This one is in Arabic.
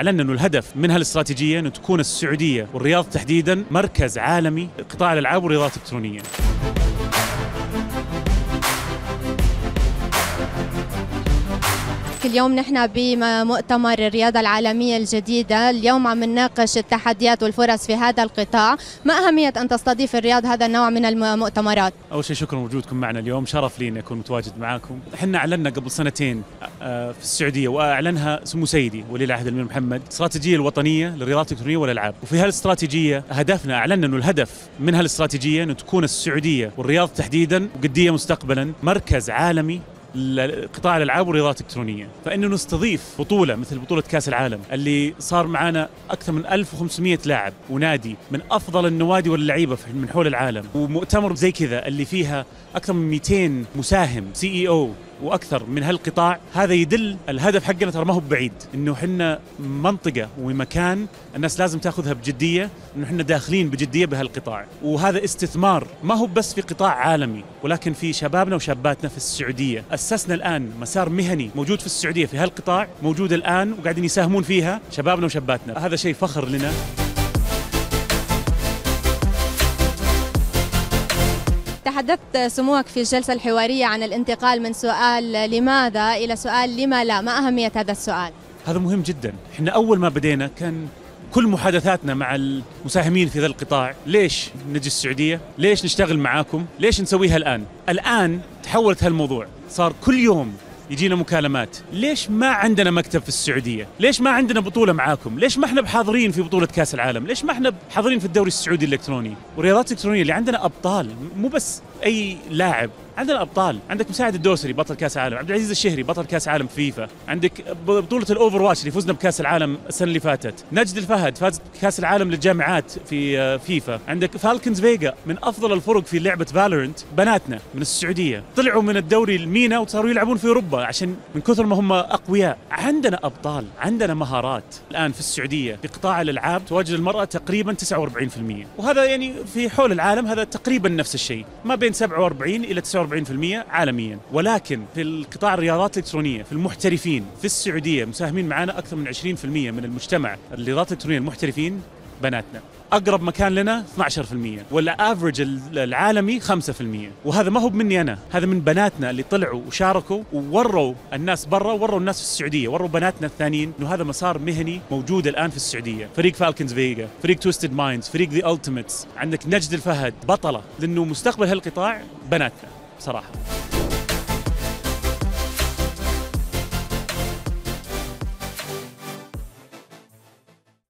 اعلنا انه الهدف من هالاستراتيجيه انه تكون السعودية والرياض تحديدا مركز عالمي قطاع الألعاب والرياضات الإلكترونية. اليوم نحن بمؤتمر الرياضة العالمية الجديدة. اليوم عم نناقش التحديات والفرص في هذا القطاع. ما أهمية أن تستضيف الرياض هذا النوع من المؤتمرات؟ أول شيء شكرا وجودكم معنا اليوم. شرف لي إني أكون متواجد معاكم. إحنا أعلنا قبل سنتين آه، في السعودية وأعلنها سمو سيدي ولي العهد الأمير محمد. الاستراتيجيه الوطنية للرياضات الإلكترونية والألعاب. وفي هالاستراتيجية هدفنا أعلنا إنه الهدف من هالاستراتيجية إنه تكون السعودية والرياض تحديدا وقديه مستقبلا مركز عالمي لقطاع الألعاب والرياضات الالكترونيه، فإنه نستضيف بطولة مثل بطولة كأس العالم اللي صار معنا أكثر من 1500 لاعب ونادي من أفضل النوادي واللعيبة من حول العالم، ومؤتمر زي كذا اللي فيها أكثر من 200 مساهم سي اي أو وأكثر من هالقطاع هذا يدل الهدف حقنا ترى ما هو بعيد إنه إحنا منطقة ومكان الناس لازم تاخذها بجدية إنه إحنا داخلين بجدية بهالقطاع. وهذا استثمار ما هو بس في قطاع عالمي ولكن في شبابنا وشاباتنا في السعودية. أسسنا الآن مسار مهني موجود في السعودية في هالقطاع موجود الآن وقاعدين يساهمون فيها شبابنا وشاباتنا. هذا شيء فخر لنا. تحدثت سموك في الجلسة الحوارية عن الانتقال من سؤال لماذا إلى سؤال لما لا؟ ما أهمية هذا السؤال؟ هذا مهم جدا. إحنا أول ما بدينا كان كل محادثاتنا مع المساهمين في ذا القطاع ليش نجي السعودية؟ ليش نشتغل معاكم؟ ليش نسويها الآن؟ الآن تحولت هالموضوع. صار كل يوم يجينا مكالمات. ليش ما عندنا مكتب في السعودية؟ ليش ما عندنا بطولة معاكم؟ ليش ما إحنا بحاضرين في بطولة كأس العالم؟ ليش ما إحنا حاضرين في الدوري السعودي الإلكتروني؟ والرياضات الإلكترونية اللي عندنا أبطال مو بس أي لاعب. عندنا ابطال عندك مساعد الدوسري بطل كأس العالم عبد العزيز الشهري بطل كأس عالم فيفا عندك بطولة ال Overwatch اللي فزنا بكأس العالم السنة اللي فاتت نجد الفهد فاز بكاس العالم للجامعات في آه، فيفا عندك Falcons Vega من أفضل الفرق في لعبة Valorant بناتنا من السعودية طلعوا من الدوري ال MENA وصاروا يلعبون في أوروبا عشان من كثر ما هم أقوياء. عندنا أبطال عندنا مهارات. الآن في السعودية في قطاع الألعاب تواجد المرأة تقريبا 49% وهذا يعني في حول العالم هذا تقريبا نفس الشيء ما بين 47 إلى 49% عالميا. ولكن في القطاع الرياضات الإلكترونية في المحترفين في السعودية مساهمين معنا أكثر من 20% من المجتمع. الرياضات الإلكترونية المحترفين بناتنا. أقرب مكان لنا 12% وال average العالمي 5% وهذا ما هو مني أنا هذا من بناتنا اللي طلعوا وشاركوا ووروا الناس برا ووروا الناس في السعودية وروا بناتنا الثانيين. إنه هذا مسار مهني موجود الآن في السعودية. فريق Falcons Vega فريق Twisted Minds فريق The Ultimates عندك نجد الفهد بطلة. لأنه مستقبل هالقطاع بناتنا. بصراحة.